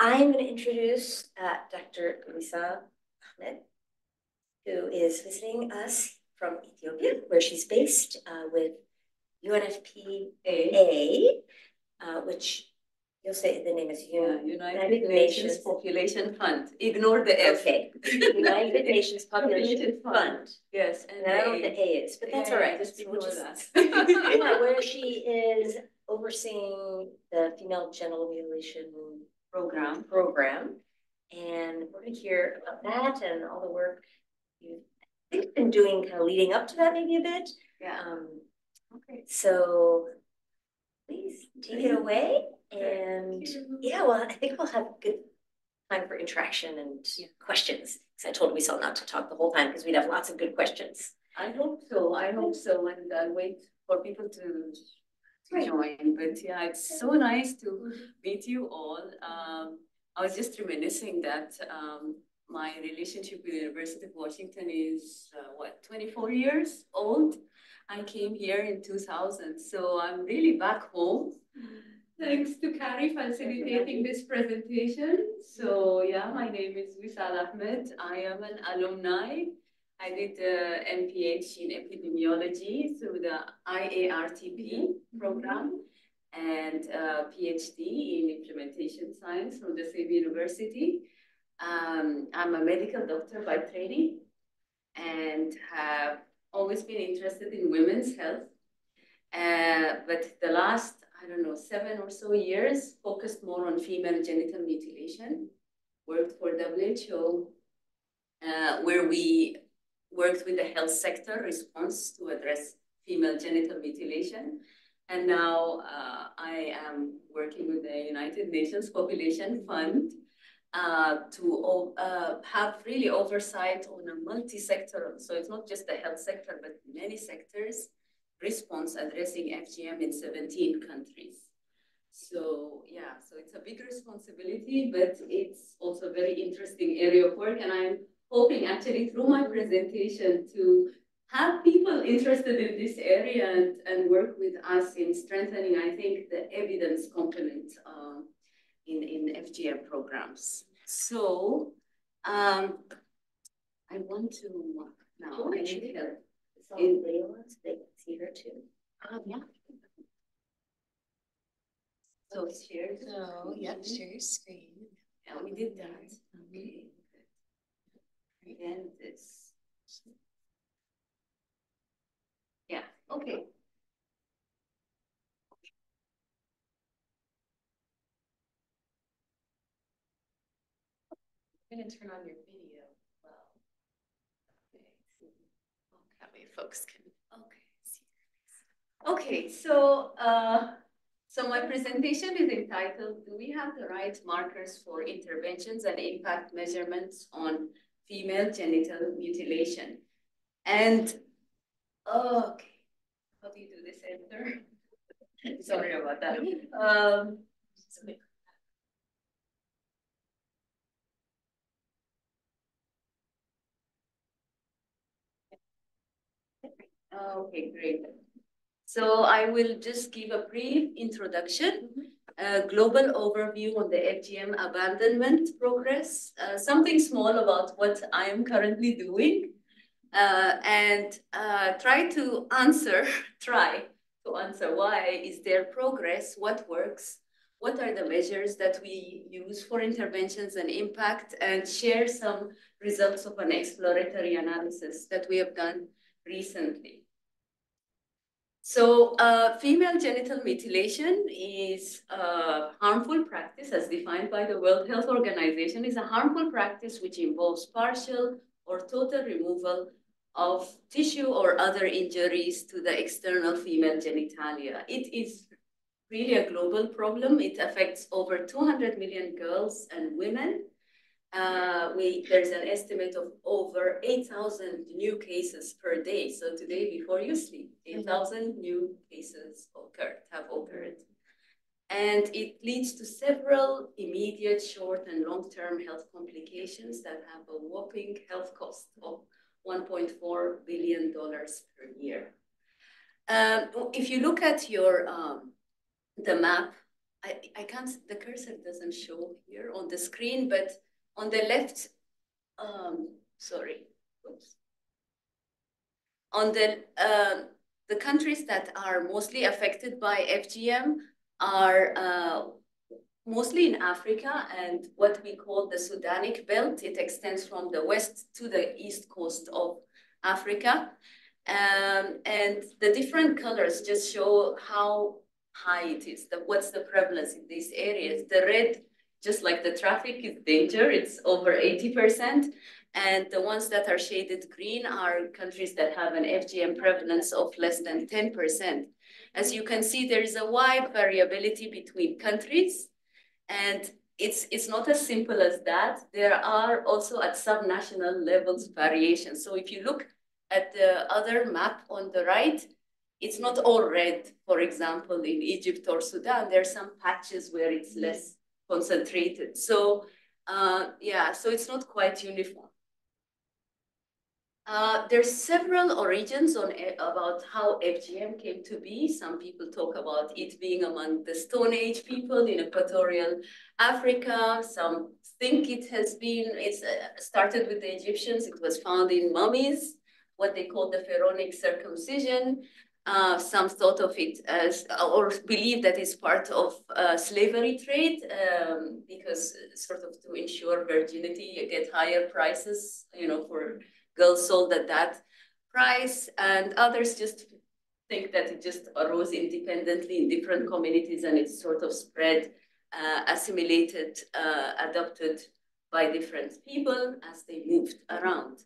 I'm going to introduce uh, Dr. Wisal Ahmed, who is visiting us from Ethiopia, where she's based uh, with UNFPA, uh, which you'll say the name is Yeah, United United Nations Nations. Population Fund. Ignore the F. Okay, United Nations Population Fund. Yes, and And I don't know what the A is, but that's Yeah, all right. just ignore just- that. Where she is overseeing the female genital mutilation Program. program. And we're gonna hear about that and all the work you've been doing kind of leading up to that maybe a bit. Yeah, Um, okay. so please take it away and yeah, well, I think we'll have good time for interaction and Yeah. questions. Cause I told Wisal not to talk the whole time because we'd have lots of good questions. I hope so, I hope so, and I'll wait for people to to join, but yeah, it's so nice to meet you all. Um, I was just reminiscing that um, my relationship with the University of Washington is uh, what, twenty-four years old? I came here in two thousand, so I'm really back home. Thanks to Carrie facilitating this presentation. So yeah, my name is Wisal Ahmed. I am an alumni. I did the MPH in epidemiology through the IARTP program and PhD in implementation science from the same university. Um, I'm a medical doctor by training and have always been interested in women's health. Uh, but the last, I don't know, seven or so years focused more on female genital mutilation. Worked for WHO, uh, where we worked with the health sector response to address female genital mutilation. And now uh, I am working with the United Nations Population Fund uh, to uh, have really oversight on a multi-sector, so it's not just the health sector, but many sectors, response addressing FGM in 17 countries. So yeah, so it's a big responsibility, but it's also a very interesting area of work. And I'm hoping actually through my presentation to have people interested in this area and, and work with us in strengthening, I think, the evidence component uh, in, in FGM programs. So um, I want to now, I need help. It's all In- on, so they can see her too. Um, yeah. So share. So, yep, share your screen. Yeah, we did that. Okay. And this. Yeah, okay. I'm gonna turn on your video. as Well. Okay, so That way folks can, Okay. see. Okay, so, uh, so my presentation is entitled, Do we have the right markers for interventions and impact measurements on female genital mutilation? And, okay, how do you do this, enter? Sorry about that. Um, Okay, great. So I will just give a brief introduction, a global overview on the FGM abandonment progress, uh, something small about what I am currently doing, uh, and uh, try to answer, try to answer why is there progress, what works, what are the measures that we use for interventions and impact, and share some results of an exploratory analysis that we have done recently. So uh, female genital mutilation is a harmful practice as defined by the World Health Organization is a harmful practice which involves partial or total removal of tissue or other injuries to the external female genitalia. It is really a global problem. It affects over 200 million girls and women uh, we, there's an estimate of over eight thousand new cases per day. So today, before you sleep, eight thousand new cases occurred, have occurred. And it leads to several immediate, short and long-term health complications that have a whopping health cost of one point four billion dollars per year. Um, if you look at your, um, the map I, I can't, the cursor doesn't show here on the screen, but on the left, um, sorry, oops. On the, uh, the countries that are mostly affected by FGM are uh, mostly in Africa and what we call the Sudanic belt. It extends from the west to the east coast of Africa. Um, and the different colors just show how high it is, the, what's the prevalence in these areas. The red, just like the traffic is danger, it's over 80%. And the ones that are shaded green are countries that have an FGM prevalence of less than 10%. As you can see, there is a wide variability between countries. And it's, it's not as simple as that. There are also at subnational levels variations. So if you look at the other map on the right, it's not all red. For example, in Egypt or Sudan, there are some patches where it's less concentrated. So uh, yeah, so it's not quite uniform. Uh, there's several origins on about how FGM came to be. Some people talk about it being among the Stone Age people in Equatorial Africa. Some think it has been, it's uh, started with the Egyptians. It was found in mummies, what they call the pharaonic circumcision. Uh, some thought of it as, or believe that it's part of uh, slavery trade um, because sort of to ensure virginity, you get higher prices, you know, for girls sold at that price, and others just think that it just arose independently in different communities and it sort of spread, uh, assimilated, uh, adopted by different people as they moved around.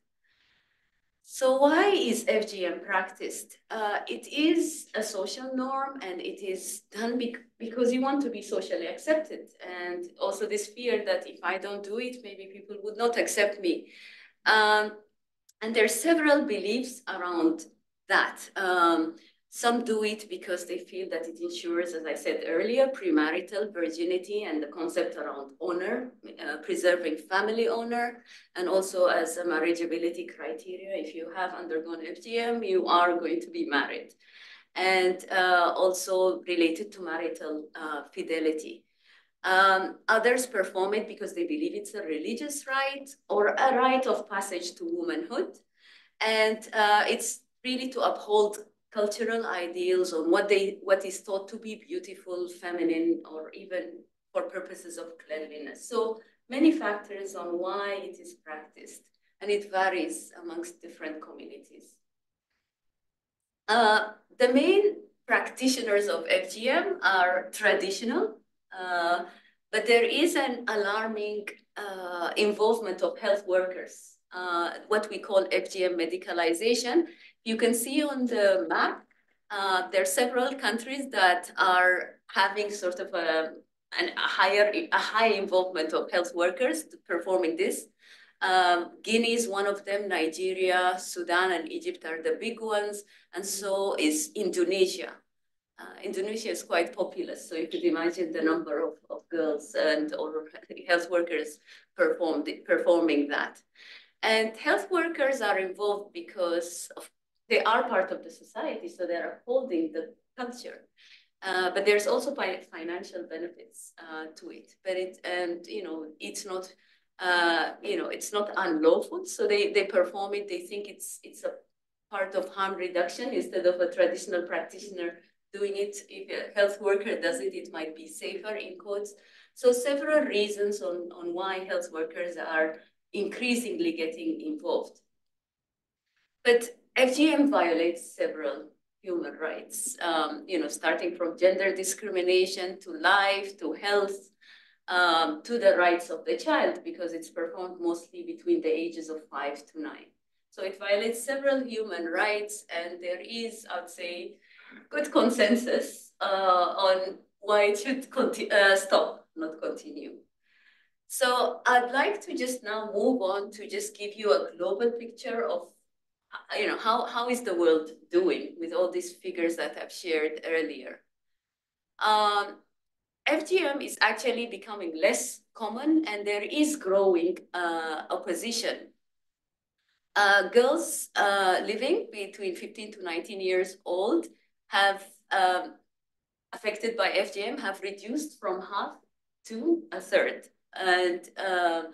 So why is FGM practiced? Uh, it is a social norm and it is done bec because you want to be socially accepted. And also this fear that if I don't do it, maybe people would not accept me. Um, and there are several beliefs around that. Um, some do it because they feel that it ensures, as I said earlier, premarital virginity and the concept around honor, uh, preserving family honor, and also as a marriageability criteria. If you have undergone FGM, you are going to be married. And uh, also related to marital uh, fidelity. Um, others perform it because they believe it's a religious right or a rite of passage to womanhood. And uh, it's really to uphold cultural ideals on what they what is thought to be beautiful, feminine, or even for purposes of cleanliness. So many factors on why it is practiced, and it varies amongst different communities. Uh, the main practitioners of FGM are traditional uh, but there is an alarming uh, involvement of health workers, uh, what we call FGM medicalization. You can see on the map, uh, there are several countries that are having sort of a, an, a higher, a high involvement of health workers performing this. Um, Guinea is one of them, Nigeria, Sudan, and Egypt are the big ones, and so is Indonesia. Uh, Indonesia is quite populous, so you could imagine the number of, of girls and or health workers performed, performing that. And health workers are involved because of, they are part of the society, so they are holding the culture. Uh, but there's also financial benefits uh, to it. But it and you know it's not uh, you know it's not unlawful. So they they perform it. They think it's it's a part of harm reduction instead of a traditional practitioner doing it. If a health worker does it, it might be safer in quotes. So several reasons on, on why health workers are increasingly getting involved. But FGM violates several human rights, um, you know, starting from gender discrimination to life, to health, um, to the rights of the child, because it's performed mostly between the ages of five to nine. So it violates several human rights, and there is, I'd say, good consensus uh, on why it should uh, stop, not continue. So I'd like to just now move on to just give you a global picture of, you know, how, how is the world doing with all these figures that I've shared earlier. Um, FGM is actually becoming less common and there is growing uh, opposition. Uh, girls uh, living between 15 to 19 years old have um, affected by FGM have reduced from half to a third. And uh,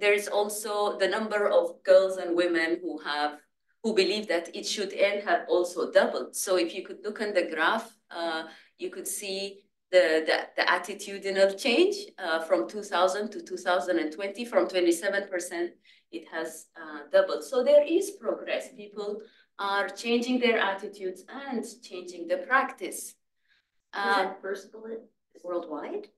there's also the number of girls and women who have who believe that it should end have also doubled. So if you could look on the graph, uh, you could see the, the, the attitudinal change uh, from 2000 to 2020, from 27%, it has uh, doubled. So there is progress. People are changing their attitudes and changing the practice. Is Um, that first bullet worldwide?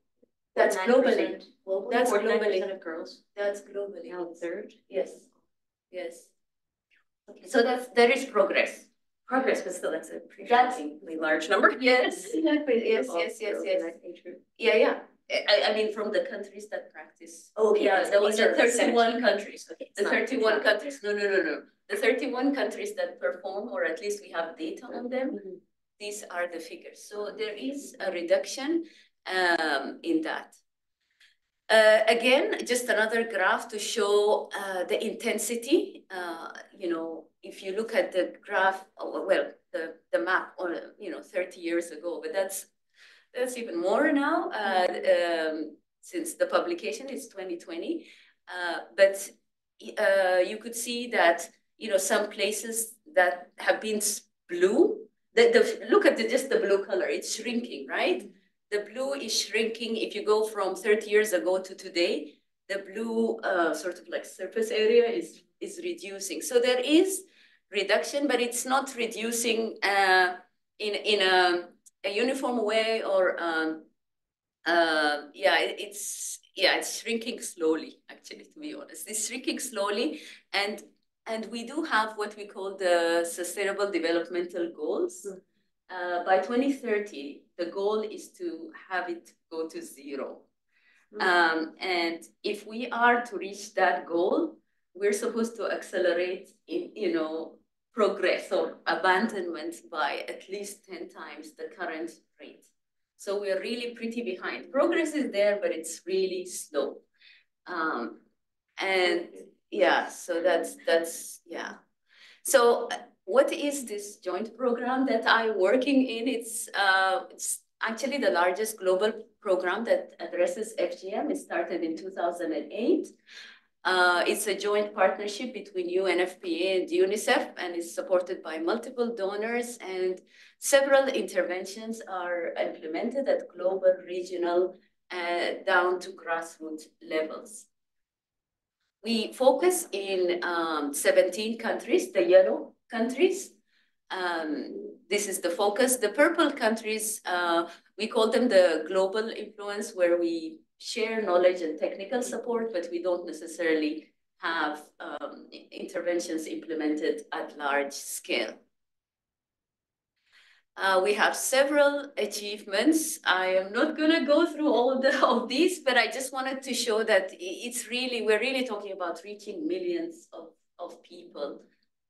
that's 9% globally. Globally, That's globally. of girls. That's globally. Now third. Yes, yes. So that's, there is progress. Progress, but still, that's a pretty large number. Yes, exactly. Yes, yes, yes, yes. in that age group. Yeah, yeah. I, I mean, from the countries that practice. Oh, okay, Yeah, there was the thirty-one countries. Okay, The thirty-one countries, no, no, no, no. The thirty-one countries that perform, or at least we have data on them, Mhm. these are the figures. So there is a reduction um, in that. Uh, again, just another graph to show uh, the intensity. Uh, you know, if you look at the graph, oh, well, the, the map on, you know, 30 years ago, but that's that's even more now uh, um, since the publication is 2020. Uh, but uh, you could see that, you know, some places that have been blue, the, the, look at the, just the blue color, it's shrinking, right? The blue is shrinking. If you go from 30 years ago to today, the blue uh, sort of like surface area is, is reducing. So there is reduction, but it's not reducing uh, in, in a, a uniform way or, um, uh, yeah, it's, yeah, it's shrinking slowly, actually, to be honest. It's shrinking slowly. And, and we do have what we call the Sustainable Developmental Goals. Uh, by 2030, the goal is to have it go to zero. Mm. Um, and if we are to reach that goal, we're supposed to accelerate in, you know, progress or abandonment by at least 10 times the current rate. So we're really pretty behind. Progress is there, but it's really slow. Um, and yeah, so that's, that's, yeah. So what is this joint program that I'm working in? It's, uh, it's actually the largest global program that addresses FGM. It started in 2008. Uh, it's a joint partnership between UNFPA and UNICEF and is supported by multiple donors and several interventions are implemented at global, regional, uh, down to grassroots levels. We focus in um, 17 countries, the yellow countries. Um, this is the focus. The purple countries, uh, we call them the global influence, where we share knowledge and technical support, but we don't necessarily have um, interventions implemented at large scale. Uh, we have several achievements. I am not going to go through all of, the, of these, but I just wanted to show that it's really, we're really talking about reaching millions of, of people,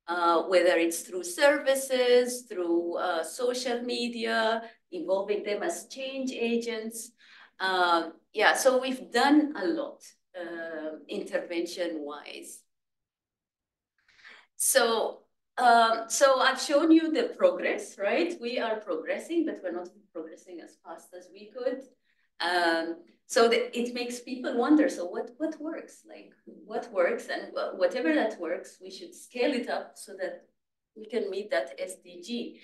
uh, whether it's through services, through uh, social media, involving them as change agents. Um, yeah, so we've done a lot uh, intervention-wise. So um, so I've shown you the progress, right? We are progressing, but we're not progressing as fast as we could. Um, so that it makes people wonder, so what, what works? Like what works and whatever that works, we should scale it up so that we can meet that SDG.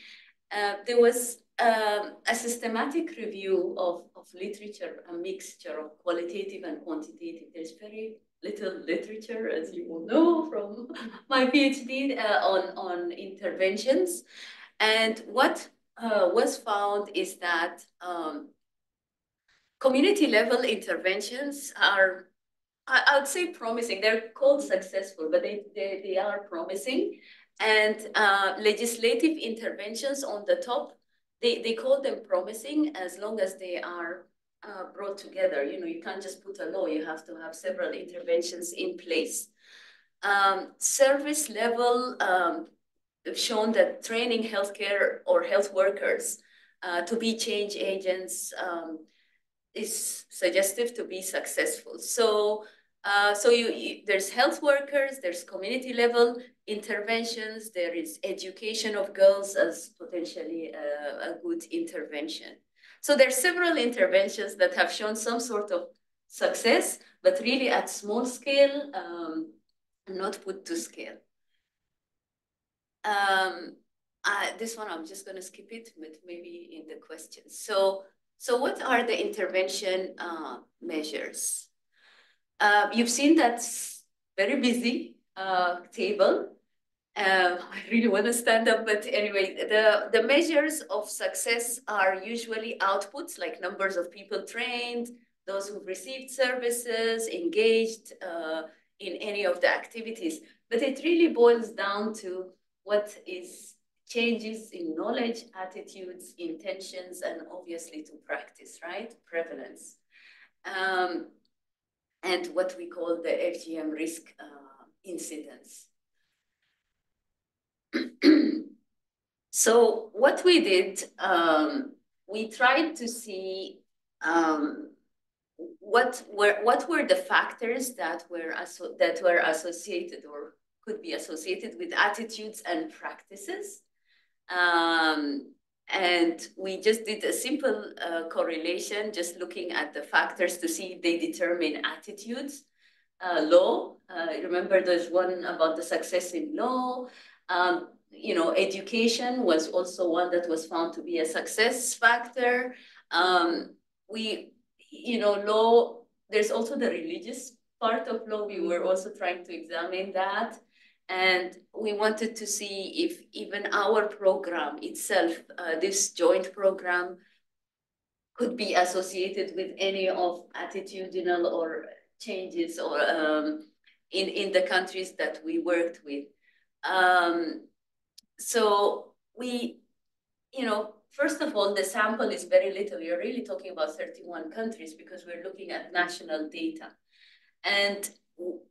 Uh, there was um, a systematic review of, of literature, a mixture of qualitative and quantitative. There's very little literature, as you will know from my PhD uh, on, on interventions. And what uh, was found is that um, community level interventions are, I, I, would say promising. They're called successful, but they, they, they are promising. And uh, legislative interventions on the top, they, they call them promising as long as they are uh, brought together. You know, you can't just put a law, you have to have several interventions in place. Um, service level, um, shown that training healthcare or health workers uh, to be change agents um, is suggestive to be successful. So, uh, so you, you, there's health workers, there's community level interventions, there is education of girls as potentially a, a good intervention. So there are several interventions that have shown some sort of success, but really at small scale, um, not put to scale. Um, uh, this one, I'm just gonna skip it, but maybe in the questions. So, so what are the intervention uh, measures? Uh, you've seen that very busy uh, table. Uh, I really want to stand up, but anyway, the, the measures of success are usually outputs like numbers of people trained, those who've received services, engaged uh, in any of the activities. But it really boils down to what is changes in knowledge, attitudes, intentions, and obviously to practice, right? Prevalence. Um, and what we call the FGM risk uh, incidence. so what we did, um, we tried to see um, what were what were the factors that were that were associated or could be associated with attitudes and practices. Um, and we just did a simple uh, correlation, just looking at the factors to see if they determine attitudes. Uh, law, uh, remember there's one about the success in law. Um, you know, education was also one that was found to be a success factor. Um, we, you know, law, there's also the religious part of law. We were also trying to examine that. And we wanted to see if even our program itself, uh, this joint program, could be associated with any of attitudinal or changes or um, in, in the countries that we worked with. Um, so we, you know, first of all, the sample is very little. You're really talking about 31 countries because we're looking at national data. And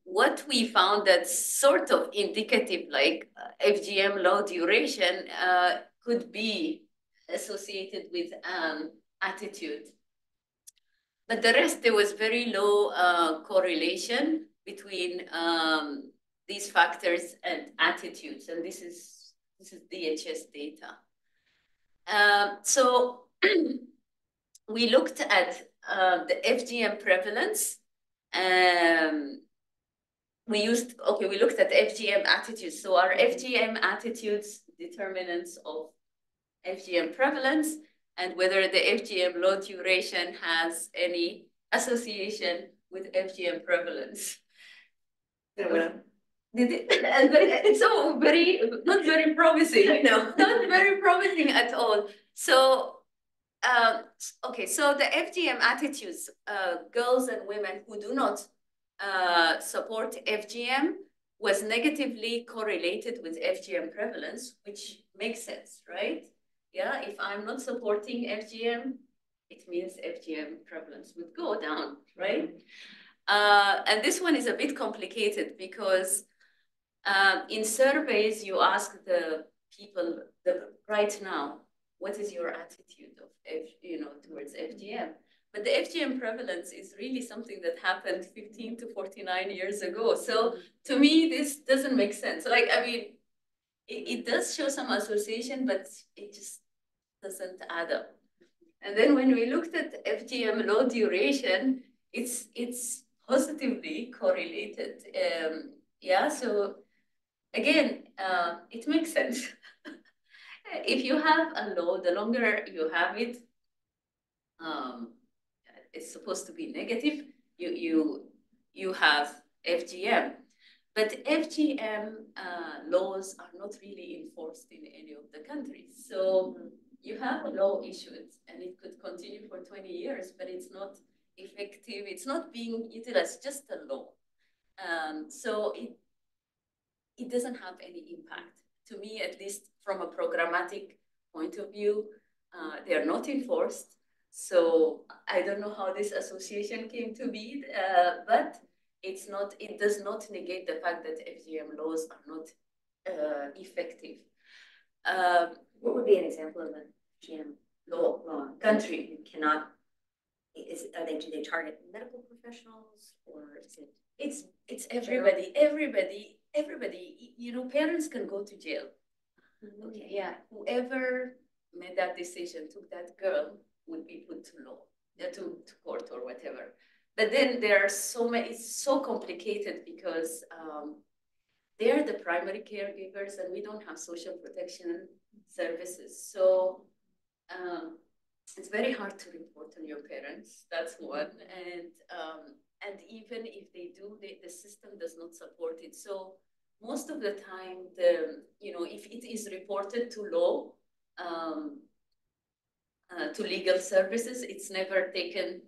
what we found that's sort of indicative, like uh, FGM law duration, uh, could be associated with um, attitude. But the rest, there was very low uh, correlation between um, these factors and attitudes, and this is this is DHS data. Um, so we looked at uh, the FGM prevalence um, we used, okay, we looked at FGM attitudes. So our FGM attitudes determinants of FGM prevalence and whether the FGM law duration has any association with FGM prevalence. Did it, it's so very, not very promising. No, not very promising at all. So, um, okay, so the FGM attitudes, uh, girls and women who do not uh, support FGM was negatively correlated with FGM prevalence, which makes sense, right? Yeah, if I'm not supporting FGM, it means FGM prevalence would go down, right? Uh, and this one is a bit complicated because um, in surveys, you ask the people the, right now, what is your attitude of, F, you know, towards FGM? But the FGM prevalence is really something that happened 15 to 49 years ago. So to me, this doesn't make sense. Like, I mean, it, it does show some association, but it just doesn't add up. And then when we looked at FGM law duration, it's it's positively correlated. Um, yeah, so again, uh, it makes sense. if you have a low, the longer you have it, um, is supposed to be negative, you, you, you have FGM. But FGM uh, laws are not really enforced in any of the countries. So you have a law issued and it could continue for 20 years, but it's not effective. It's not being utilized, just a law. Um, so it, it doesn't have any impact. To me, at least from a programmatic point of view, uh, they are not enforced. So I don't know how this association came to be, uh, but it's not, it does not negate the fact that FGM laws are not uh, effective. Um, what would be an example of a FGM law, law country cannot, is, are they, do they target medical professionals or is it? It's, it's everybody, everybody, everybody, you know, parents can go to jail. Mm-hmm. Okay, yeah, whoever made that decision, took that girl would be put to law, to, to court or whatever. But then there are so many, it's so complicated because um, they're the primary caregivers and we don't have social protection services. So um, it's very hard to report on your parents. That's one. And um, and even if they do, they, the system does not support it. So most of the time, the you know, if it is reported to law, um, uh, to legal services, it's never taken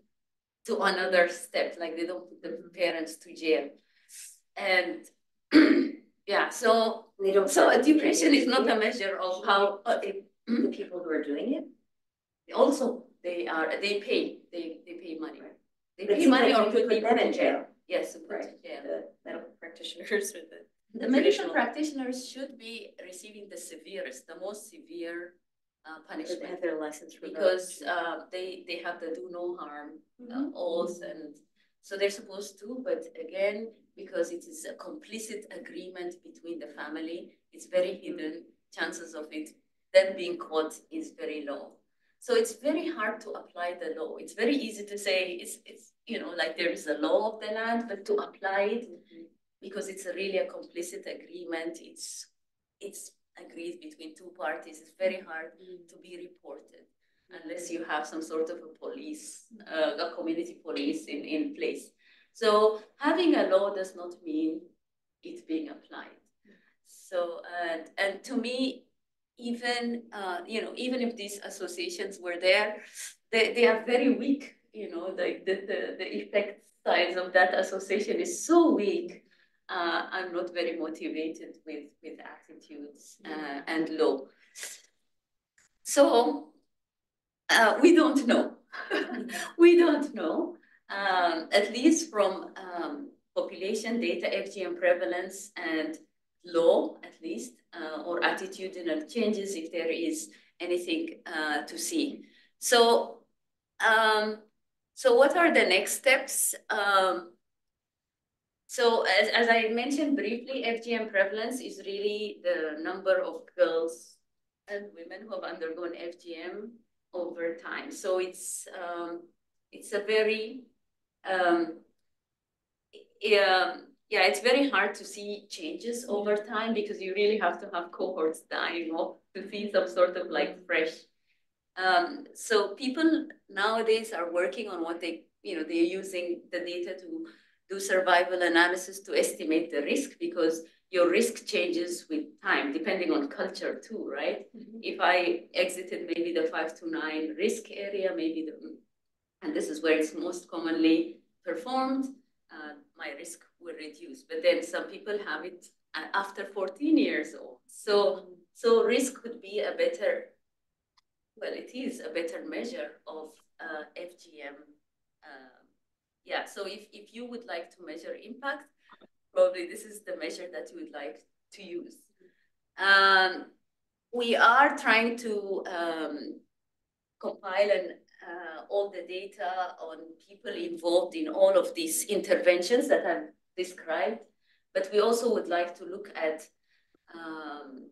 to another step. Like they don't put the parents to jail, and yeah, so they don't. So a depression is not a measure of how uh, it, the people who are doing it. Also, they are they pay they they pay money. Right. They pay money or put them in jail. Yes, right. Yeah, the medical practitioners or the. The medical practitioners should be receiving the severest, the most severe uh, punishment. Have their license because uh, they they have the do no harm mm -hmm. oath, and so they're supposed to. But again, because it is a complicit agreement between the family, it's very hidden. Chances of it them being caught is very low. So it's very hard to apply the law. It's very easy to say it's it's you know like there is a law of the land, but to apply it mm -hmm. because it's a really a complicit agreement. It's it's agreed between two parties, it's very hard mm. to be reported unless you have some sort of a police, uh, a community police in, in place. So having a law does not mean it's being applied. So, and, and to me, even, uh, you know, even if these associations were there, they, they are very weak, you know, the, the, the, the effect size of that association is so weak uh, I'm not very motivated with, with attitudes uh, and law. So uh, we don't know. we don't know, um, at least from um, population data, FGM prevalence and law, at least, uh, or attitudinal changes, if there is anything uh, to see. So, um, so what are the next steps? Um, so as, as I mentioned briefly, FGM prevalence is really the number of girls and women who have undergone FGM over time. So it's um, it's a very um, yeah, yeah, it's very hard to see changes over time because you really have to have cohorts dying off to see some sort of like fresh. Um, so people nowadays are working on what they, you know, they're using the data to do survival analysis to estimate the risk because your risk changes with time, depending on culture too, right? Mm -hmm. If I exited maybe the five to nine risk area, maybe the, and this is where it's most commonly performed, uh, my risk will reduce. But then some people have it after 14 years old. So, so risk could be a better, well, it is a better measure of uh, FGM uh, yeah, so if, if you would like to measure impact, probably this is the measure that you would like to use. Um, we are trying to um, compile and uh, all the data on people involved in all of these interventions that I've described, but we also would like to look at um,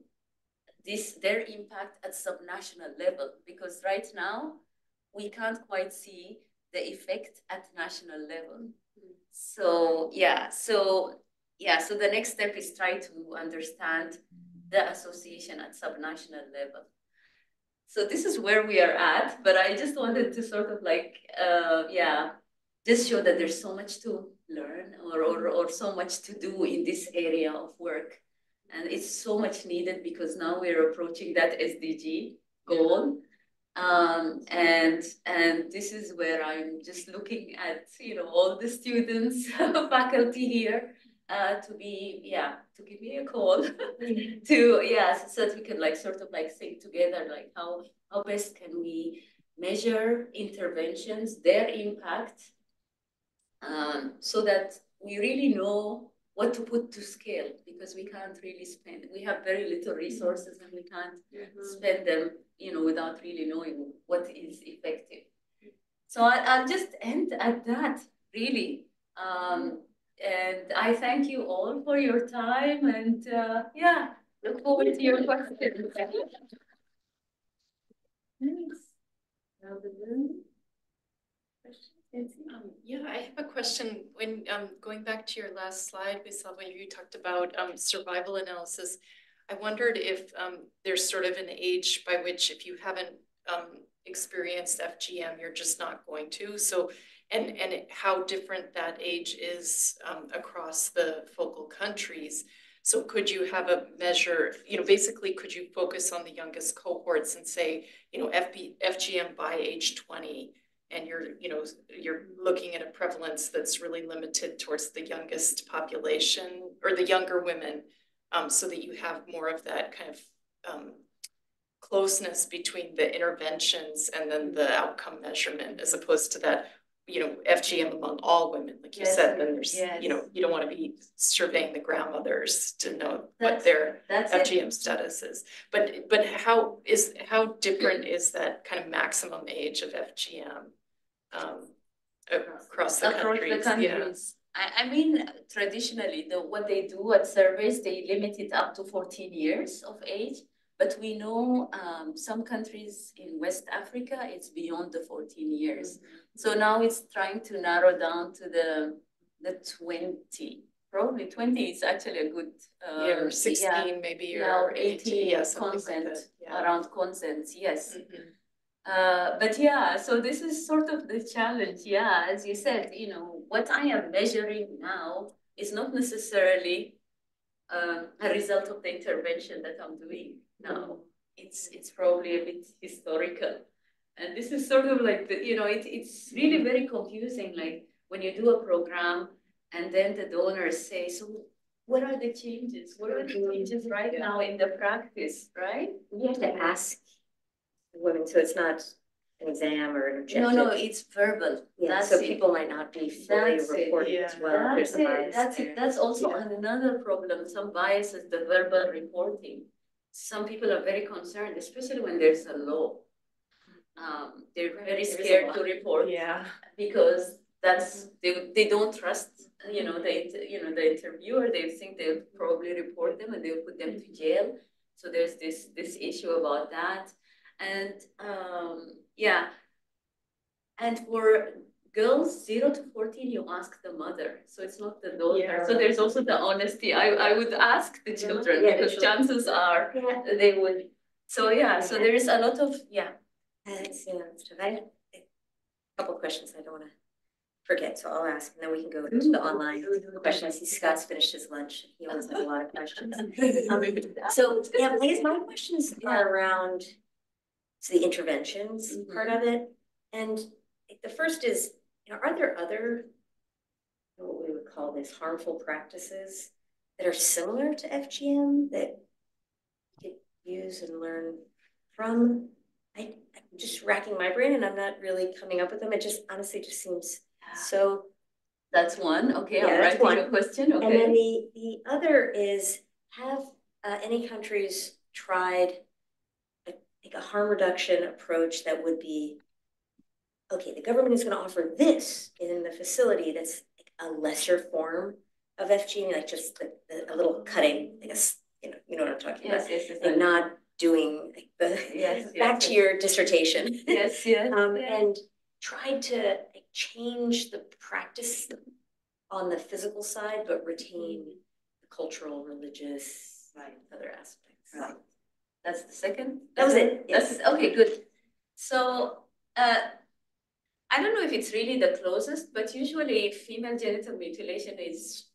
this their impact at subnational level because right now we can't quite see the effect at national level. So yeah, so yeah, so the next step is try to understand the association at subnational level. So this is where we are at, but I just wanted to sort of like, uh, yeah, just show that there's so much to learn or, or, or so much to do in this area of work. And it's so much needed because now we're approaching that SDG goal. Um, and and this is where I'm just looking at you know all the students, faculty here, uh, to be yeah to give me a call to yeah so that we can like sort of like think together like how how best can we measure interventions their impact um, so that we really know what to put to scale because we can't really spend we have very little resources and we can't mm -hmm. spend them you know, without really knowing what is effective. So I, will just end at that, really. Um, and I thank you all for your time and uh, yeah, look forward to your questions. Thanks. Around the room? Questions, yeah, I have a question. When, um, going back to your last slide, we saw when you talked about, um, survival analysis. I wondered if, um, there's sort of an age by which if you haven't, um, experienced FGM, you're just not going to. So, and, and how different that age is, um, across the focal countries. So could you have a measure, you know, basically, could you focus on the youngest cohorts and say, you know, FB, FGM by age twenty? And you're, you know, you're looking at a prevalence that's really limited towards the youngest population or the younger women. Um, so that you have more of that kind of, um, closeness between the interventions and then the outcome measurement as opposed to that, you know, FGM among all women, like you Yes, said, then there's, you know, you don't wanna be surveying the grandmothers to know what their That's it. FGM status is. But, but how is, how different is that kind of maximum age of FGM? Um, across the Across the countries, yeah. I, I mean, traditionally, the, what they do at surveys, they limit it up to fourteen years of age. But we know, um, some countries in West Africa, it's beyond the fourteen years. So now it's trying to narrow down to the, the twenty. Probably twenty is actually a good, uh, Yeah, or yeah, sixteen maybe, or or eighteen, yeah, something like consent, yeah. around consent, yes. Mhm. Uh, but yeah, so this is sort of the challenge. Yeah, as you said, you know, what I am measuring now is not necessarily uh, a result of the intervention that I'm doing now. It's it's probably a bit historical, and this is sort of like the you know it, it's really very confusing. Like when you do a program, and then the donors say, so what are the changes? What are the changes right now in the practice, right? You have to ask women, so it's not an exam or an No, objective. no, no, it's verbal. Yeah, That's so it. people might not be fully That's it, reporting as yeah. well. There's That's some it, bias that's there. it, that's also Yeah. another problem, some biases, the verbal reporting. Some people are very concerned, especially when there's a law. Um, they're very There is a scared law. to report Yeah. because that's, they, they don't trust, you know, the, you know, the interviewer, they think they'll probably report them and they'll put them to jail. So there's this, this issue about that. And, um, yeah. And for girls, zero to fourteen, you ask the mother, so it's not the daughter. Yeah. So there's also the honesty. I, I would ask the children Yeah, because chances are Yeah, they would. So yeah, so there is a lot of, yeah. that's, yeah, have a couple questions I don't wanna forget, so I'll ask, and then we can go to the online questions. I see Scott's finished his lunch. He always has a lot of questions. Um, So, yeah, my questions are around so the interventions part of it. And the first is, you know, are there other, what we would call these harmful practices that are similar to FGM that you could use and learn from? I, I'm just racking my brain and I'm not really coming up with them. It just honestly just seems so That's one, okay, Yeah, I'm that's a one. question, and then okay. the, the other is, have uh, any countries tried like a harm reduction approach that would be, okay, the government is gonna offer this in the facility that's like a lesser form of FGM, like just the, a little cutting, like a, s- you know, you know what I'm talking about? Yes, yes, yes. Not doing like the, Yes, back yes, to yes. your dissertation. Yes, yes. Um, yes. and tried to like, change the practice on the physical side, but retain the cultural, religious, Right. other aspects. Right. That's the second? That was it, That's, yes. okay, good. So, uh, I don't know if it's really the closest, but usually female genital mutilation is,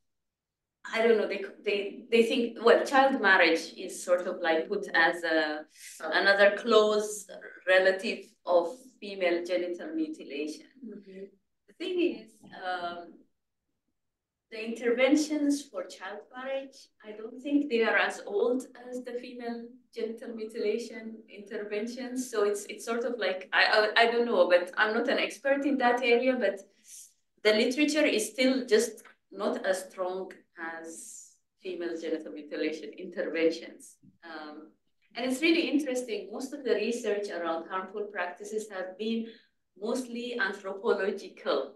I don't know, they, they, they think, well, child marriage is sort of like put as a, another close relative of female genital mutilation. The thing is, um, the interventions for child marriage, I don't think they are as old as the female genital mutilation interventions. So it's it's sort of like I, I I don't know, but I'm not an expert in that area. But the literature is still just not as strong as female genital mutilation interventions. Um, and it's really interesting. Most of the research around harmful practices have been mostly anthropological.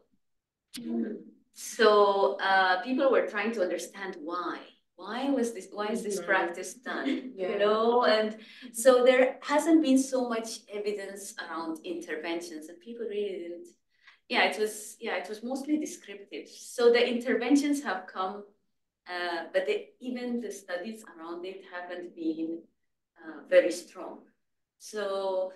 So uh, people were trying to understand why. why was this, why is this Mhm. practice done? Yeah. You know, and so there hasn't been so much evidence around interventions and people really didn't. Yeah, it was, yeah, it was mostly descriptive. So the interventions have come, uh, but the, even the studies around it haven't been uh, very strong. So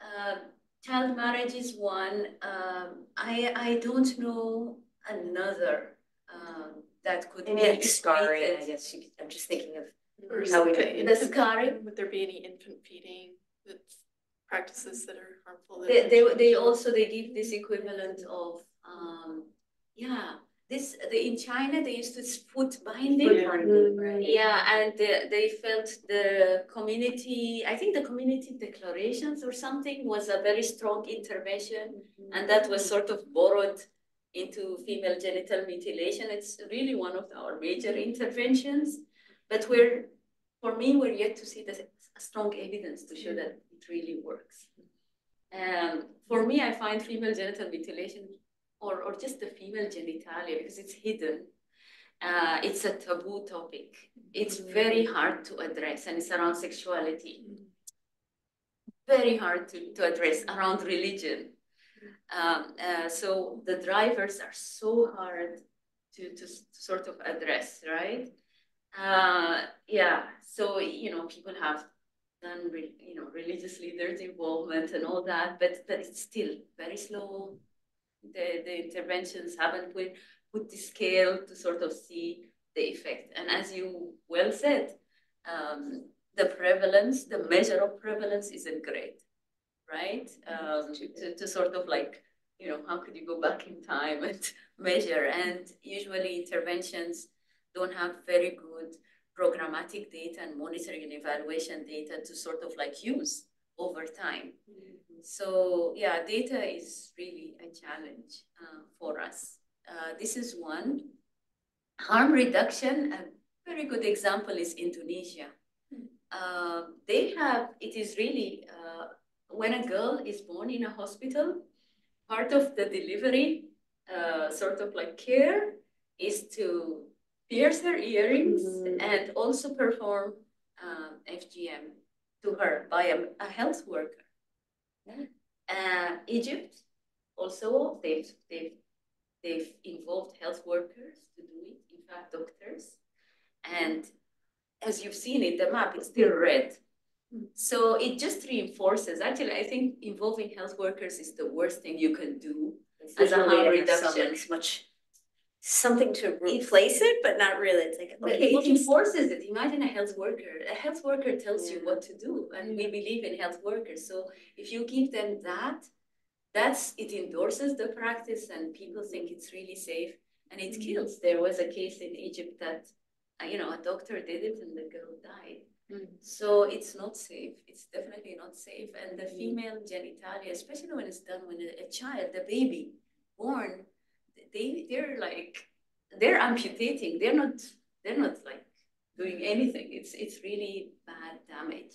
uh, child marriage is one. Um, I I don't know another um, that could Maybe be like scarring, I guess you could, I'm just thinking of, Or How we is do- The scarring? Would there be any infant feeding that's practices that are harmful? that They, are they, they also, they give this equivalent of, um, yeah, this, the, in China, they used to s- foot binding. Yeah. right? Yeah, and they, they felt the community, I think the community declarations or something was a very strong intervention. And that was sort of borrowed into female genital mutilation. It's really one of our major interventions. But we're, for me, we're yet to see the strong evidence to show that it really works. Um, for me, I find female genital mutilation or, or just the female genitalia because it's hidden. Uh, it's a taboo topic. It's very hard to address and it's around sexuality. Very hard to, to address around religion. Um, uh, so the drivers are so hard to, to, sort of address, right? Uh, yeah, so, you know, people have done, re- you know, religious leaders' involvement and all that, but, but it's still very slow. The, the interventions haven't put, put the scale to sort of see the effect. And as you well said, um, the prevalence, the measure of prevalence isn't great, right? Um, to, to sort of like, you know, how could you go back in time and measure? And usually interventions don't have very good programmatic data and monitoring and evaluation data to sort of like use over time. So yeah, data is really a challenge uh, for us. Uh, this is one. Harm reduction, a very good example is Indonesia. Uh, they have, it is really, uh, when a girl is born in a hospital, part of the delivery, uh, sort of like care, is to pierce her earrings Mhm. and also perform um, FGM to her by a, a health worker. Uh, Egypt also they've they've they've involved health workers to do it. In fact, doctors, and as you've seen in the map, it's still red. So it just reinforces. Actually, I think involving health workers is the worst thing you can do. As a harm to have some, reduction. like, much, something to replace it, but not really, it's like, okay. it enforces it. Imagine a health worker. A health worker tells you what to do, and we believe in health workers. So if you give them that, that's it endorses the practice, and people think it's really safe, and it kills. There was a case in Egypt that, uh, you know, a doctor did it, and the girl died. So it's not safe. It's definitely not safe. And the female genitalia, especially when it's done when a, child, the baby born, they they're like they're amputating. They're not they're not like doing anything. It's it's really bad damage.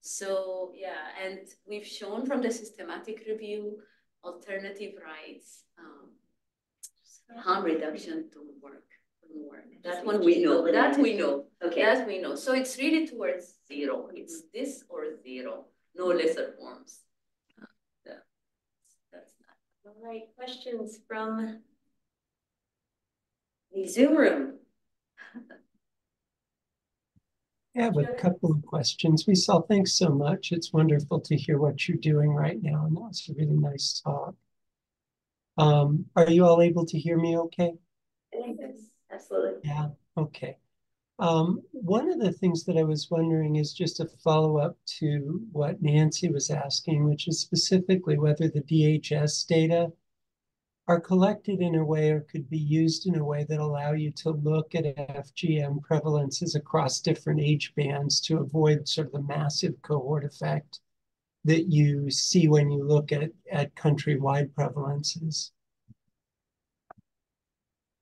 So yeah, and we've shown from the systematic review alternative rites, um, harm reduction don't work. Don't. That one we know. That we know. Okay, That we know. So it's really towards zero. It's this or zero, no lesser forms. Yeah. That's not. all right, questions from the Zoom room? I have a couple of questions. Lisa, thanks so much. It's wonderful to hear what you're doing right now, and that was a really nice talk. Um, are you all able to hear me okay? Absolutely. Yeah, okay. Um, one of the things that I was wondering is just a follow-up to what Nancy was asking, which is specifically whether the DHS data are collected in a way or could be used in a way that allow you to look at FGM prevalences across different age bands to avoid sort of the massive cohort effect that you see when you look at, at countrywide prevalences.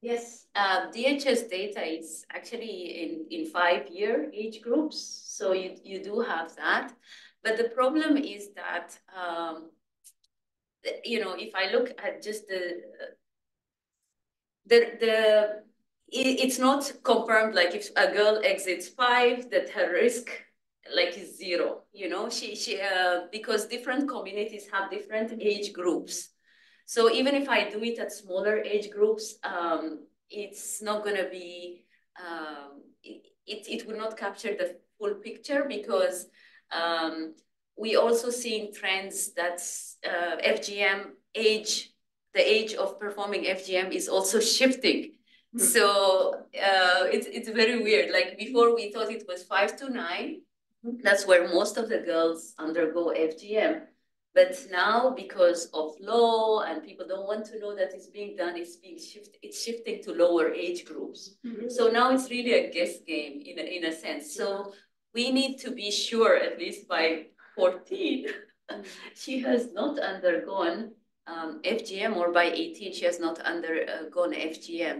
Yes, uh, DHS data is actually in, in five-year age groups, so you, you do have that. But the problem is that, um, you know, if I look at just the, the, the, it, it's not confirmed, like if a girl exits five, that her risk like is zero, you know, she, she, uh, because different communities have different age groups. So even if I do it at smaller age groups, um, it's not gonna be, um, it, it, it will not capture the full picture because um, we also seeing trends that uh, FGM age, the age of performing FGM is also shifting. Mm -hmm. So uh, it's, it's very weird. Like before we thought it was five to nine. That's where most of the girls undergo FGM. But now, because of law and people don't want to know that it's being done, it's being shifted. It's shifting to lower age groups. Mm -hmm. So now it's really a guess game in a, in a sense. So we need to be sure, at least by 14, she has not undergone um, FGM, or by 18, she has not undergone FGM.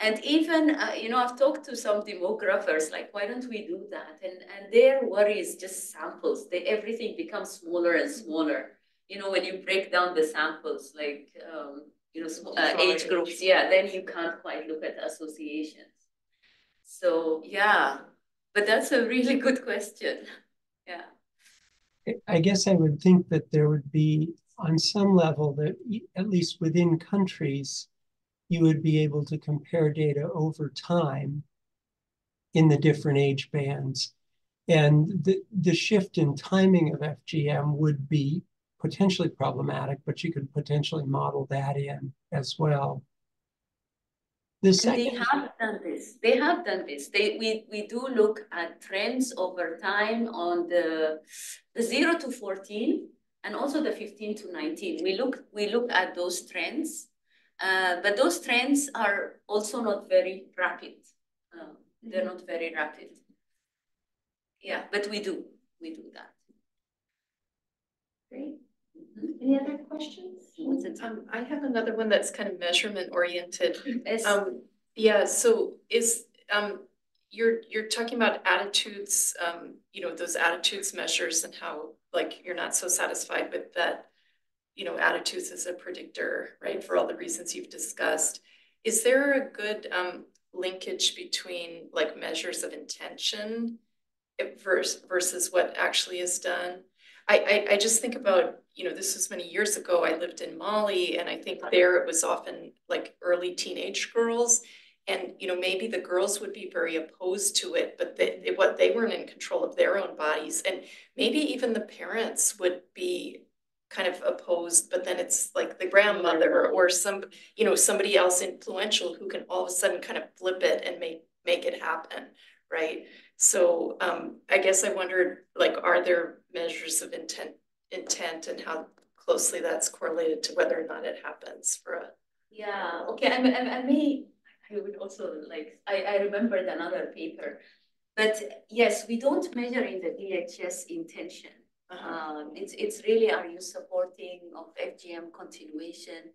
And even, uh, you know, I've talked to some demographers, like, why don't we do that? And, and their worry is just samples. They, everything becomes smaller and smaller. You know, when you break down the samples, like, um, you know, uh, age groups, yeah, then you can't quite look at associations. So, yeah, but that's a really good question. Yeah. I guess I would think that there would be, on some level, that at least within countries, you would be able to compare data over time in the different age bands. And the, the shift in timing of FGM would be potentially problematic, but you could potentially model that in as well. The second, they have done this. They have done this. They we we do look at trends over time on the the zero to fourteen and also the fifteen to nineteen. We look we look at those trends uh, but those trends are also not very rapid. Uh, they're not very rapid. Yeah, but we do, we do that. Great. Mm -hmm. Any other questions? Um, I have another one that's kind of measurement oriented. Yes. Um, yeah, so is, um, you're, you're talking about attitudes, um, you know, those attitudes measures and how like you're not so satisfied with that you know, attitudes as a predictor, right, for all the reasons you've discussed. Is there a good um, linkage between like measures of intention versus, versus what actually is done? I, I, I just think about, you know, this was many years ago. I lived in Mali, and I think there it was often like early teenage girls. And, you know, maybe the girls would be very opposed to it, but they, what they weren't in control of their own bodies. And maybe even the parents would be kind of opposed, but then it's like the grandmother or some, you know, somebody else influential who can all of a sudden kind of flip it and make make it happen, right? So um, I guess I wondered, like, are there measures of intent intent and how closely that's correlated to whether or not it happens for a yeah okay I, I, I may I would also like I, I remembered another paper but yes we don't measure in the DHS intention um, it's, it's really, are you supporting of FGM continuation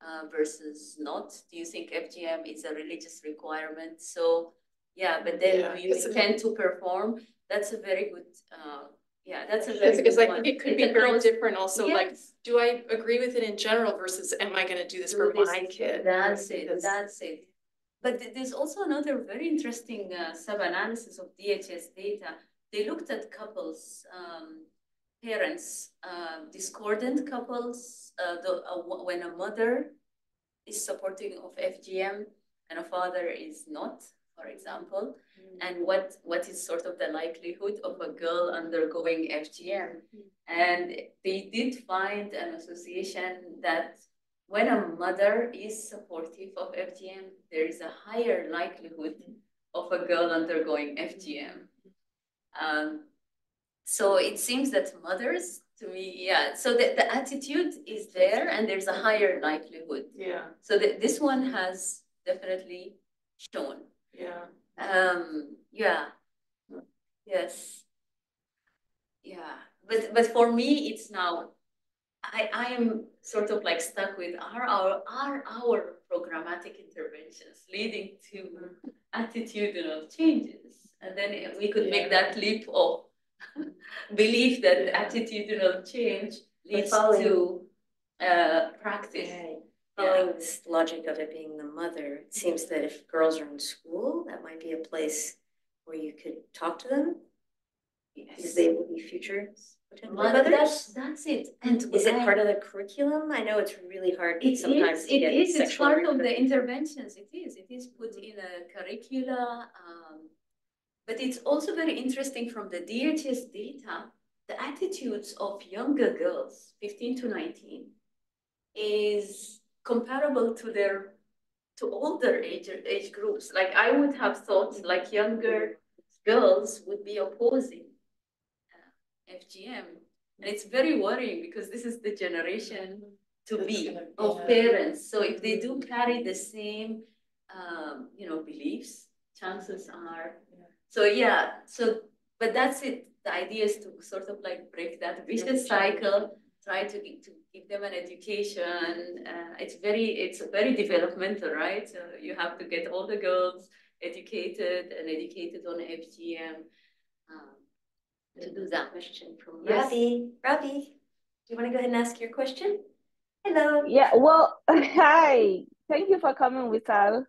uh, versus not? Do you think FGM is a religious requirement? So yeah, but then yeah, you intend to perform? That's a very good, uh, yeah, that's a very because good I think it could it's be very different also. Yes. Like, do I agree with it in general versus am I going to do this for this, my kid? That's it. That's it. But there's also another very interesting uh, sub-analysis of DHS data. They looked at couples um, parents, uh, discordant couples, uh, the, uh, when a mother is supporting of FGM and a father is not, for example, mm. and what, what is sort of the likelihood of a girl undergoing FGM. Mm. And they did find an association that when a mother is supportive of FGM, there is a higher likelihood of a girl undergoing FGM. Um, so it seems that mothers, to me, yeah. So the, the attitude is there and there's a higher likelihood. Yeah. So the, this one has definitely shown. Yeah. Um, yeah. Yes. Yeah. But but for me it's now I, I am sort of like stuck with are our are our programmatic interventions leading to attitudinal changes? And then we could yeah. make that leap of believe that attitudinal change leads to uh, practice. Following this logic of it being the mother, it seems that if girls are in school, that might be a place where you could talk to them, because they will be future mothers. that's, that's it. And Is it I- part of the curriculum? I know it's really hard It sometimes is, to it is, it's part of the interventions, it is, it is put in a curricula. um, But it's also very interesting from the DHS data, the attitudes of younger girls, fifteen to nineteen, is comparable to their, to older age, age groups. Like I would have thought like younger girls would be opposing uh, FGM. And it's very worrying because this is the generation to be of parents. So if they do carry the same, um, you know, beliefs, chances are. So yeah, so, but that's it. The idea is to sort of like break that vicious cycle, try to, to give them an education. Uh, it's very, it's very developmental, right? So you have to get all the girls educated and educated on FGM. um, To do that. Question from Yes. Ravi. Ravi, do you want to go ahead and ask your question? Hello. Yeah, well, hi. Thank you for coming, Wisal.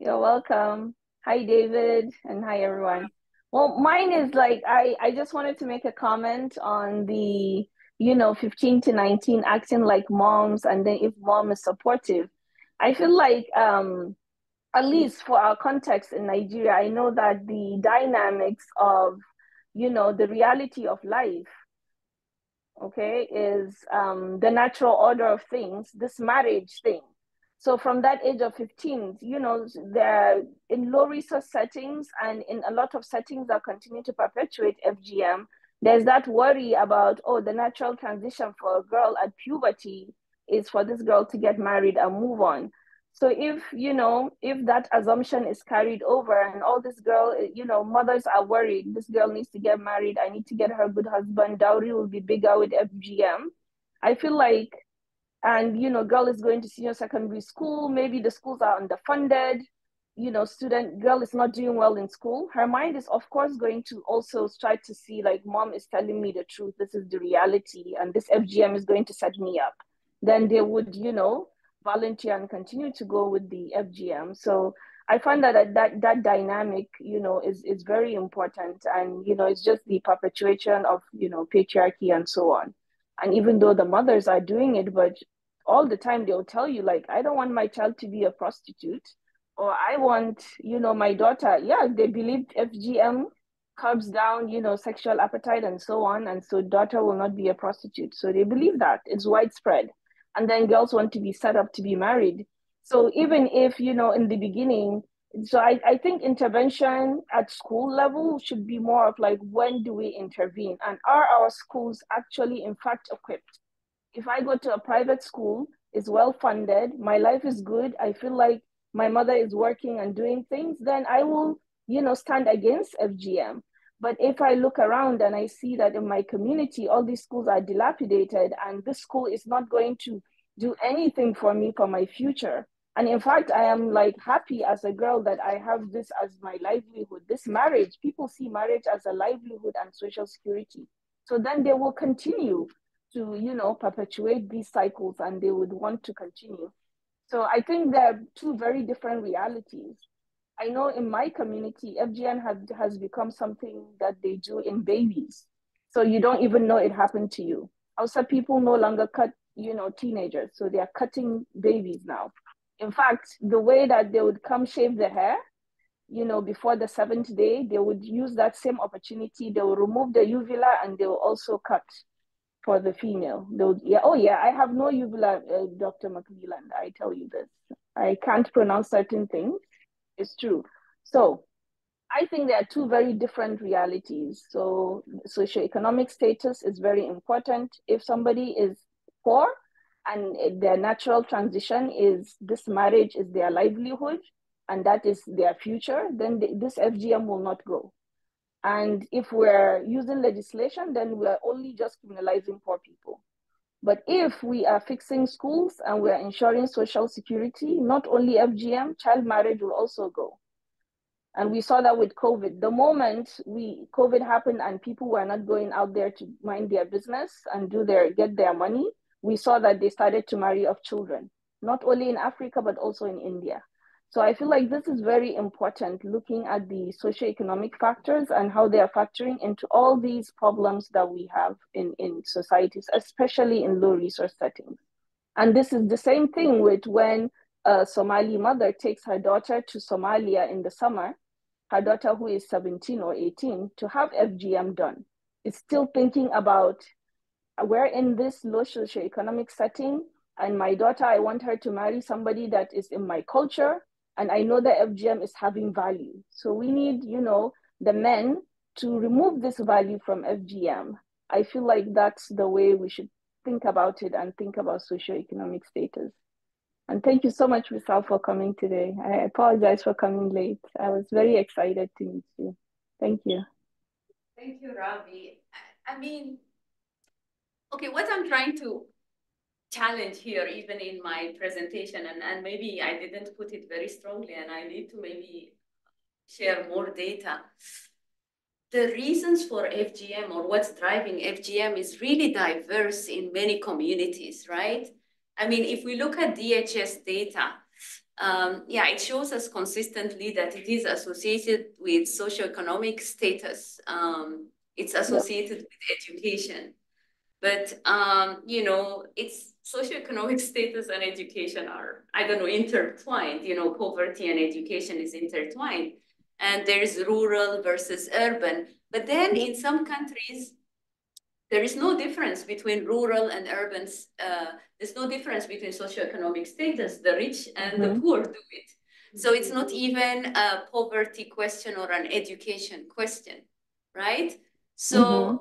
You're welcome. Hi, David, and hi, everyone. Well, mine is like I, I just wanted to make a comment on the, you know, 15 to 19 acting like moms, and then if mom is supportive. I feel like, um, at least for our context in Nigeria, I know that the dynamics of, you know, the reality of life okay, is um, the natural order of things, this marriage thing. So from that age of 15, you know, they're in low resource settings and in a lot of settings that continue to perpetuate FGM, there's that worry about, oh, the natural transition for a girl at puberty is for this girl to get married and move on. So if, you know, if that assumption is carried over and all this girl, you know, mothers are worried, this girl needs to get married, I need to get her a good husband, dowry will be bigger with FGM. I feel like, and, you know, girl is going to senior secondary school, maybe the schools are underfunded, you know, student, girl is not doing well in school. Her mind is, of course, going to also try to see, like, mom is telling me the truth, this is the reality, and this FGM is going to set me up. Then they would, you know, volunteer and continue to go with the FGM. So I find that that that dynamic, you know, is is very important, and you know, it's just the perpetuation of you know patriarchy and so on. And even though the mothers are doing it, but all the time they'll tell you like, I don't want my child to be a prostitute, or I want, you know, my daughter. Yeah, they believe FGM curbs down, you know, sexual appetite and so on, and so daughter will not be a prostitute. So they believe that it's widespread and then girls want to be set up to be married. So even if, you know, in the beginning, so I, I think intervention at school level should be more of like, when do we intervene? And are our schools actually, in fact, equipped? If I go to a private school, it's well funded, my life is good, I feel like my mother is working and doing things, then I will, you know, stand against FGM. But if I look around and I see that in my community, all these schools are dilapidated and this school is not going to do anything for me for my future. And in fact, I am like happy as a girl that I have this as my livelihood. This marriage, people see marriage as a livelihood and social security. So then they will continue to, you know, perpetuate these cycles and they would want to continue. So I think there are two very different realities. I know in my community, FGM has, has become something that they do in babies. So you don't even know it happened to you. Also, people no longer cut, you know, teenagers. So they are cutting babies now. In fact, the way that they would come shave their hair, you know, before the seventh day, they would use that same opportunity. They will remove the uvula and they will also cut for the female. They would, yeah, oh yeah, I have no uvula, uh, Dr. McMillan. I tell you this. I can't pronounce certain things. It's true. So I think there are two very different realities. So socioeconomic status is very important. If somebody is poor and their natural transition is this marriage is their livelihood and that is their future, then the, this FGM will not go. And if we're using legislation, then we're only just criminalizing poor people. But if we are fixing schools and we're ensuring social security, not only FGM, child marriage will also go. And we saw that with COVID. The moment we COVID happened and people were not going out there to mind their business and do their get their money, we saw that they started to marry off children. not only in Africa, but also in India. So I feel like this is very important, looking at the socioeconomic factors and how they are factoring into all these problems that we have in, in societies, especially in low resource settings. And this is the same thing with when a Somali mother takes her daughter to Somalia in the summer, her daughter who is 17 or 18, to have FGM done. Is still thinking about we're in this low socioeconomic setting, and my daughter, I want her to marry somebody that is in my culture, and I know that FGM is having value. So we need, you know, the men to remove this value from FGM. I feel like that's the way we should think about it and think about socioeconomic status. And thank you so much, Wisal, for coming today. I apologize for coming late. I was very excited to meet you. Thank you. Thank you, Ravi. I mean, okay, what I'm trying to challenge here, even in my presentation, and, and maybe I didn't put it very strongly, and I need to maybe share more data. The reasons for FGM or what's driving FGM is really diverse in many communities, right? I mean, if we look at DHS data, um, yeah, it shows us consistently that it is associated with socioeconomic status. Um, it's associated with education. But, um, you know, it's socioeconomic status and education are, I don't know, intertwined. You know, poverty and education is intertwined. And there's rural versus urban. But then in some countries, there is no difference between rural and urban. Uh, there's no difference between socioeconomic status. The rich and mm -hmm. the mm-hmm. poor do it. So it's not even a poverty question or an education question, right? So mm -hmm.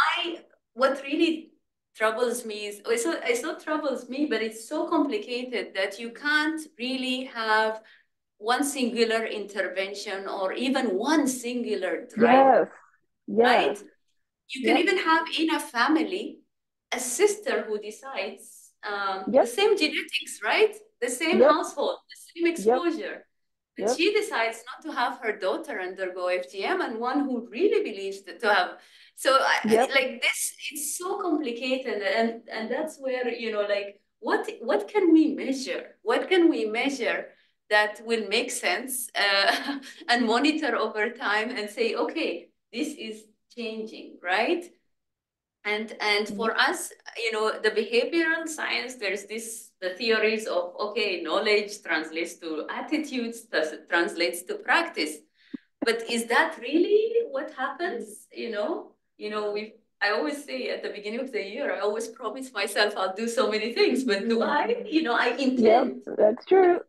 my what really troubles me is it's not, it's not troubles me, but it's so complicated that you can't really have one singular intervention or even one singular driver. Yes. yes. Right? You can even have in a family a sister who decides um, yep. the same genetics, right? The same household, the same exposure. But she decides not to have her daughter undergo FGM, and one who really believes that to have so I, like this, it's so complicated, and and that's where you know, like, what what can we measure? What can we measure that will make sense uh, and monitor over time and say, okay, this is changing, right? And and for mm-hmm. us, you know, the behavioral science, there's this the theories of okay, knowledge translates to attitudes, translates to practice. But is that really what happens? You know, you know, we I always say at the beginning of the year, I always promise myself I'll do so many things, but do I? You know, I intend. Yep, that's true.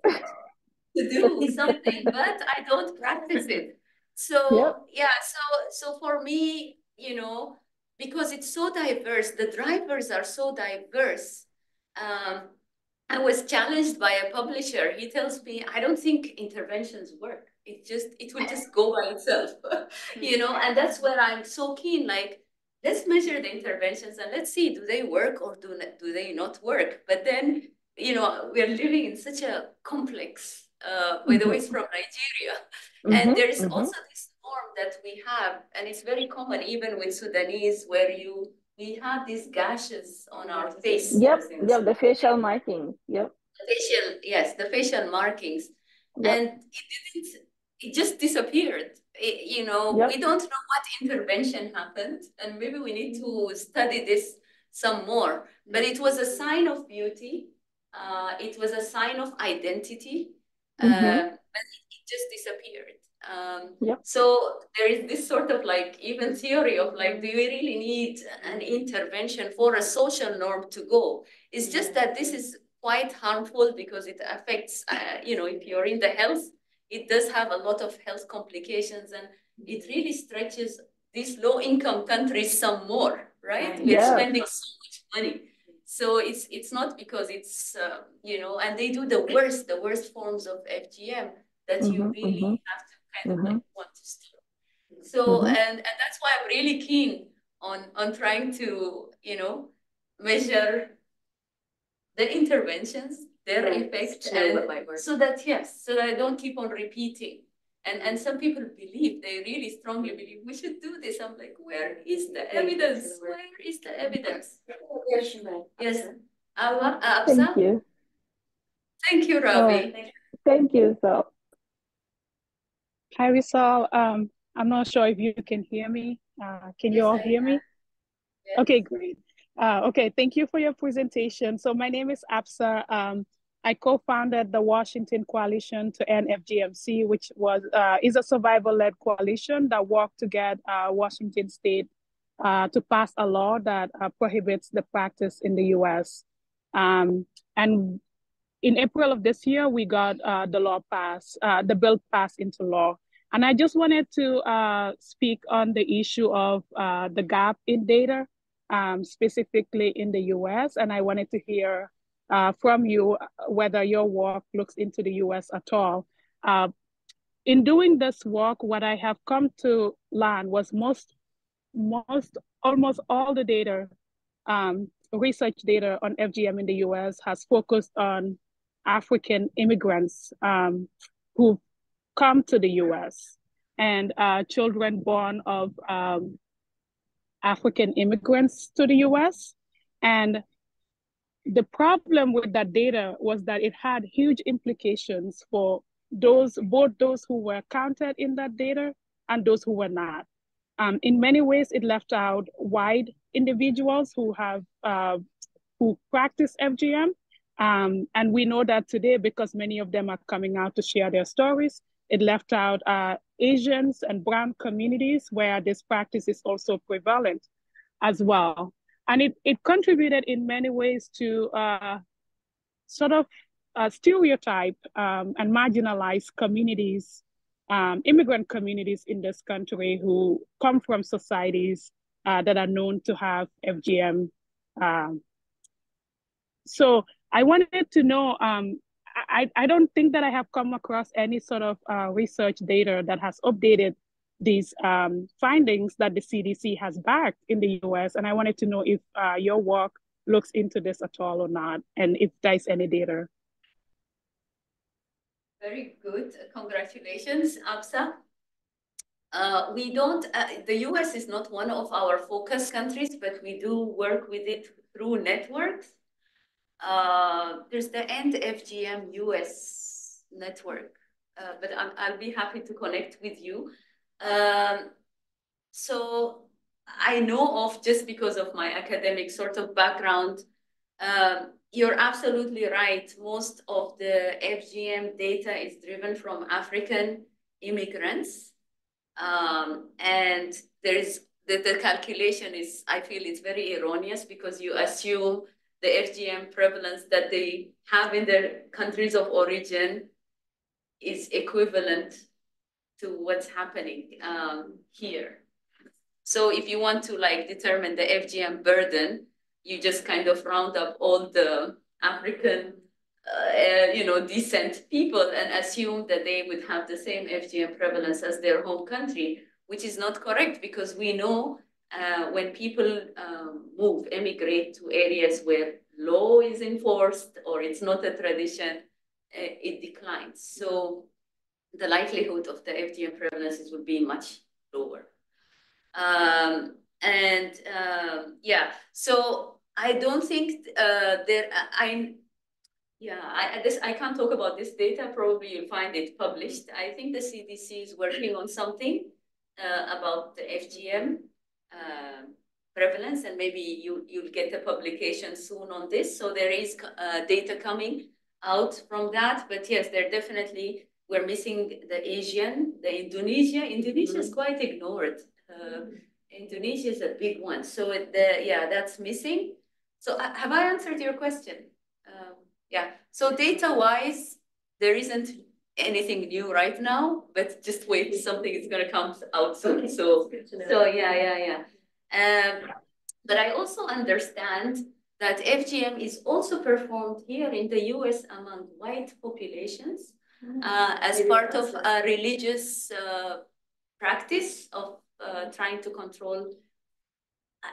to do something, but I don't practice it. So yep. yeah, so so for me, you know, because it's so diverse, the drivers are so diverse. Um, I was challenged by a publisher. He tells me, I don't think interventions work it just it will just go by itself you know? And that's where i'm so keen like let's measure the interventions and let's see do they work or do, do they not work? But then you know we're living in such a complex uh, by the way it's from nigeria. Mm-hmm, and there's mm-hmm. also this norm that we have and it's very common even with sudanese where you we have these gashes on our face yep yep the facial marking yep. The facial yes the facial markings. Yep. and it didn't it just disappeared. It, you know, yep. we don't know what intervention happened, and maybe we need to study this some more. But it was a sign of beauty. Uh, it was a sign of identity, mm-hmm. uh, but it, it, just disappeared. Um, yep. So there is this sort of like even theory of like, do we really need an intervention for a social norm to go? It's just that this is quite harmful because it affects, uh, you know, if you're in the health it does have a lot of health complications and it really stretches these low income countries some more, right? We're yeah. spending so much money. So it's it's not because it's, uh, you know, and they do the worst, the worst forms of FGM that mm-hmm, you really mm-hmm. have to kind of mm-hmm. like want to stop. So, mm-hmm. and, and that's why I'm really keen on, on trying to, you know, measure the interventions their effect and so that yes so that i don't keep on repeating and and some people believe they really strongly believe we should do this i'm like where is the evidence where is the evidence yes uh, Thank you. Thank you, Robbie. Thank you, so. Hi, Rizal. Um, I'm not sure if you can hear me. Uh, can you all I hear me? Yes. Okay, great. Uh, okay, thank you for your presentation. So my name is Absa. Um, I co-founded the Washington Coalition to End FGMC, which was uh, is a survival-led coalition that worked to get uh, Washington State uh, to pass a law that uh, prohibits the practice in the U.S. Um, and in April of this year, we got uh, the law passed, uh, the bill passed into law. And I just wanted to speak on the issue of the gap in data, um, specifically in the US. And I wanted to hear uh, from you whether your work looks into the US at all. Uh, in doing this work, what I have come to learn was most, most, almost all the data, um, research data on FGM in the US has focused on African immigrants um, who come to the US and uh, children born of um, African immigrants to the US. And the problem with that data was that it had huge implications for those, both those who were counted in that data and those who were not. Um, in many ways, it left out white individuals who have, uh, who practice FGM. Um, and we know that today, because many of them are coming out to share their stories, it left out uh, Asians and brown communities where this practice is also prevalent as well. And it, it contributed in many ways to uh, sort of uh, stereotype um, and marginalize communities, um, immigrant communities in this country who come from societies uh, that are known to have FGM. Um, so I wanted to know um, I, I don't think that I have come across any sort of uh, research data that has updated these um, findings that the CDC has backed in the US. And I wanted to know if uh, your work looks into this at all or not, and if there's any data. Very good. Congratulations, Absa. Uh, we don't, uh, the US is not one of our focus countries, but we do work with it through networks. Uh, there's the End FGM US network, uh, but I'm, I'll be happy to connect with you. Um, so I know of just because of my academic sort of background. Um, you're absolutely right. Most of the FGM data is driven from African immigrants. Um, and there's the, the calculation is, I feel it's very erroneous because you assume the FGM prevalence that they have in their countries of origin is equivalent to what's happening um, here. So if you want to like determine the FGM burden, you just kind of round up all the African, uh, you know, descent people and assume that they would have the same FGM prevalence as their home country, which is not correct because we know uh, when people um, move, emigrate to areas where law is enforced or it's not a tradition, uh, it declines. So the likelihood of the FGM prevalences would be much lower. Um, and um, yeah, so I don't think uh, there, I, yeah, I, this, I can't talk about this data. Probably you'll find it published. I think the CDC is working on something uh, about the FGM uh, prevalence, and maybe you, you'll get a publication soon on this. So there is uh, data coming out from that. But yes, there definitely, we're missing the Asian, the Indonesia. Indonesia is quite ignored. Uh, Indonesia is a big one. So it, the, yeah, that's missing. So uh, have I answered your question? Um, yeah. So data-wise, there isn't anything new right now, but just wait, something is going to come out soon. So, so yeah, yeah, yeah. Um, but I also understand that FGM is also performed here in the US among white populations uh, as part of a religious uh, practice of uh, trying to control,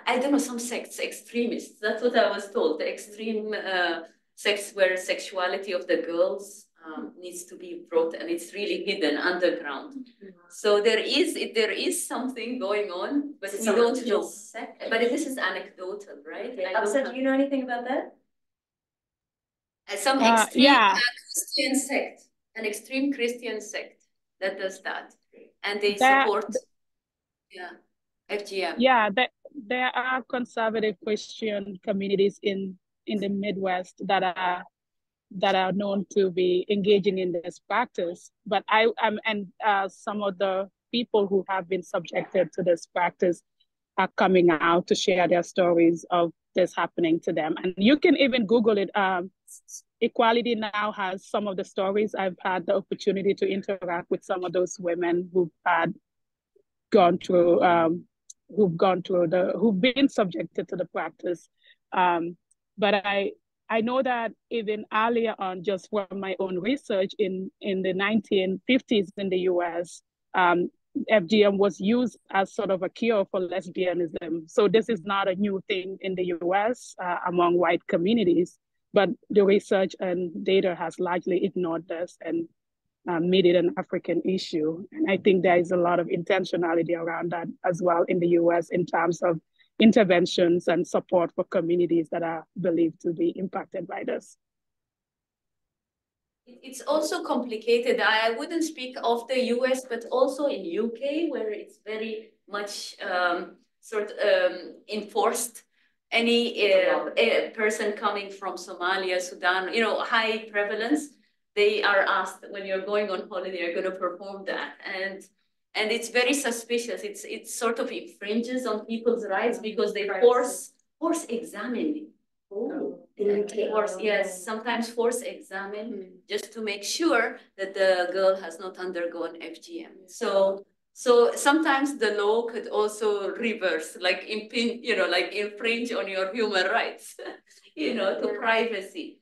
I don't know, some sects, extremists. That's what I was told, the extreme uh, sects where sexuality of the girls um, needs to be brought and it's really hidden underground. So there is there is something going on, but we don't know. But this is anecdotal, right? I don't Absa, have- do you know anything about that? Uh, Some Uh, extreme yeah. uh, Christian sect, an extreme Christian sect that does that. And they That- support, yeah, FGM. Yeah, there, there are conservative Christian communities in, in the Midwest that are that are known to be engaging in this practice. But I am and uh, some of the people who have been subjected to this practice are coming out to share their stories of this happening to them. And you can even Google it. Um, Equality now has some of the stories. I've had the opportunity to interact with some of those women who've had gone through um, who've gone through the who've been subjected to the practice. Um, but I I know that even earlier on, just from my own research in in the 1950s in the U.S., um, FGM was used as sort of a cure for lesbianism. So this is not a new thing in the U.S. Uh, among white communities, but the research and data has largely ignored this and uh, made it an African issue. And I think there is a lot of intentionality around that as well in the US in terms of interventions and support for communities that are believed to be impacted by this. It's also complicated. I wouldn't speak of the US, but also in UK where it's very much um, sort um, enforced. Any uh, a person coming from Somalia, Sudan, you know, high prevalence, they are asked when you're going on holiday, you're going to perform that, and and it's very suspicious. It's it sort of infringes on people's rights because they force force examine. Force, yes, sometimes force examine just to make sure that the girl has not undergone FGM. So, so sometimes the law could also reverse, like impin, you know, like infringe on your human rights, you know, to privacy.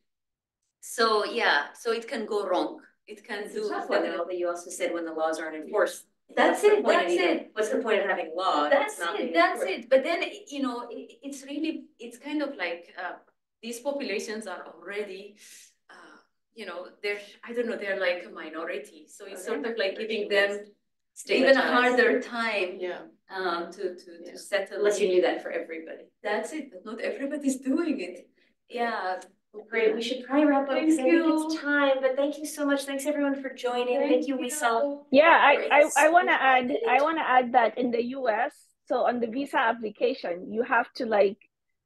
So, yeah, so it can go wrong. It can It's do. tough one though, but you also said when the laws aren't enforced. That's it, that's it. What's the point of having law? That's it, that's it. But then, you know, it, it's really, it's kind of like, uh, these populations are already, uh, you know, they're, I don't know, they're like a minority. So it's sort of like giving them even a harder time, Yeah. um, to, to, Yeah. to settle. Unless you in. do that for everybody. That's it, but not everybody's doing it. Yeah. Great, we should probably wrap up Thank because I think it's time, but thank you so much. Thanks everyone for joining. Thank you, Wissam. Yeah, I, I, I want to add, I want to add that in the US, so on the visa application, you have to like,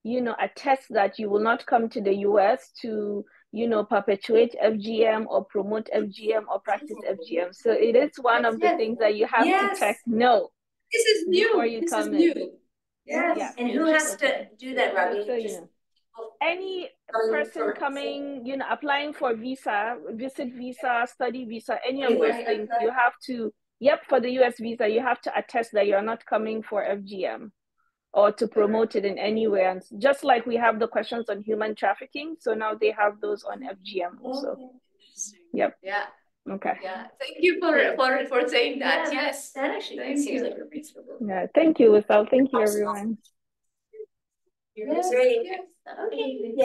you know, attest that you will not come to the US to, you know, perpetuate FGM or promote FGM or practice FGM. So it is one of the things that you have Yes. to check no. This is Before new, you this is come in. new. Yes, Yeah. and who has to do that, Robbie? So, Just- know, any um, person coming, you know, applying for visa, visit visa, study visa, any of those things, you have to, yep, for the US visa, you have to attest that you're not coming for FGM or to promote it in any way. And just like we have the questions on human trafficking, so now they have those on FGM also. Yep. Yeah, Okay. yeah. Thank you for, for, for saying that, Yeah, yes. That actually Thank seems you. like a reasonable. Yeah. Thank you, Wisal. Thank you, Awesome. everyone. Great. Yes. Okay, yeah.